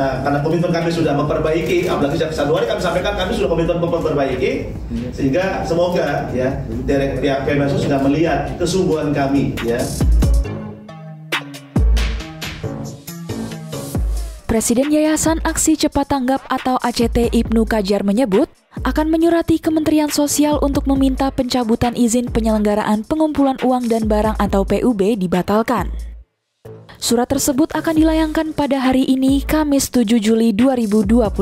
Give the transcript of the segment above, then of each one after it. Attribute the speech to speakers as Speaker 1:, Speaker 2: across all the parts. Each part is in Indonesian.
Speaker 1: Nah, karena komitmen kami sudah memperbaiki, apalagi sejak Januari kami sampaikan kami sudah komitmen memperbaiki, sehingga semoga ya dari pihak Kemensos sudah melihat kesungguhan kami ya.
Speaker 2: Presiden Yayasan Aksi Cepat Tanggap atau ACT Ibnu Kajar menyebut akan menyurati Kementerian Sosial untuk meminta pencabutan izin penyelenggaraan pengumpulan uang dan barang atau PUB dibatalkan. Surat tersebut akan dilayangkan pada hari ini, Kamis 7 Juli 2022.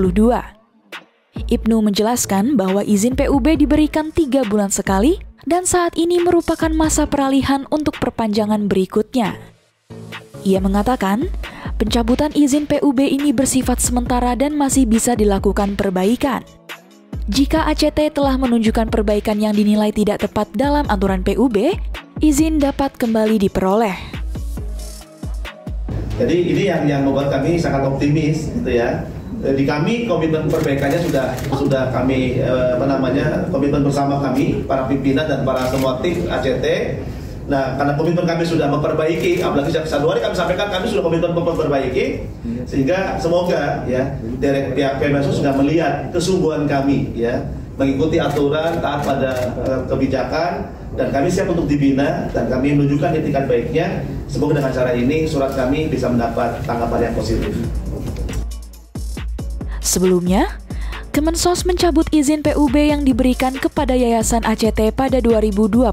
Speaker 2: Ibnu menjelaskan bahwa izin PUB diberikan tiga bulan sekali dan saat ini merupakan masa peralihan untuk perpanjangan berikutnya. Ia mengatakan, pencabutan izin PUB ini bersifat sementara dan masih bisa dilakukan perbaikan. Jika ACT telah menunjukkan perbaikan yang dinilai tidak tepat dalam aturan PUB, izin dapat kembali diperoleh.
Speaker 1: Jadi ini yang yang membuat kami sangat optimis gitu ya. Eh, di kami komitmen perbaikannya sudah sudah kami eh, apa namanya komitmen bersama kami para pimpinan dan para semua tim ACT. Nah, karena komitmen kami sudah memperbaiki, apalagi sejak Januari kami sampaikan kami sudah komitmen memperbaiki, sehingga semoga ya dari pihak Kemensos sudah melihat kesungguhan kami ya mengikuti aturan taat pada uh, kebijakan dan kami siap untuk dibina dan kami menunjukkan etikat baiknya semoga dengan cara ini surat kami bisa mendapat tanggapan yang positif.
Speaker 2: Sebelumnya, Kemensos mencabut izin PUB yang diberikan kepada Yayasan ACT pada 2022.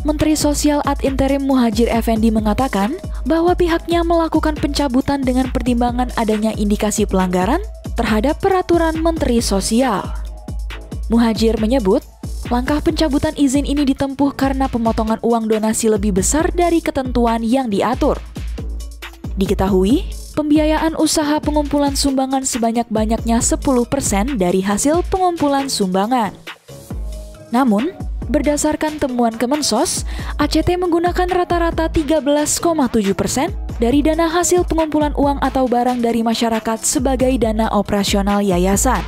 Speaker 2: Menteri Sosial Ad Interim Muhajir Effendi mengatakan bahwa pihaknya melakukan pencabutan dengan pertimbangan adanya indikasi pelanggaran terhadap peraturan Menteri Sosial. Muhajir menyebut, langkah pencabutan izin ini ditempuh karena pemotongan uang donasi lebih besar dari ketentuan yang diatur. Diketahui, pembiayaan usaha pengumpulan sumbangan sebanyak-banyaknya 10% dari hasil pengumpulan sumbangan. Namun, berdasarkan temuan Kemensos, ACT menggunakan rata-rata 13,7 persen dari dana hasil pengumpulan uang atau barang dari masyarakat sebagai dana operasional yayasan.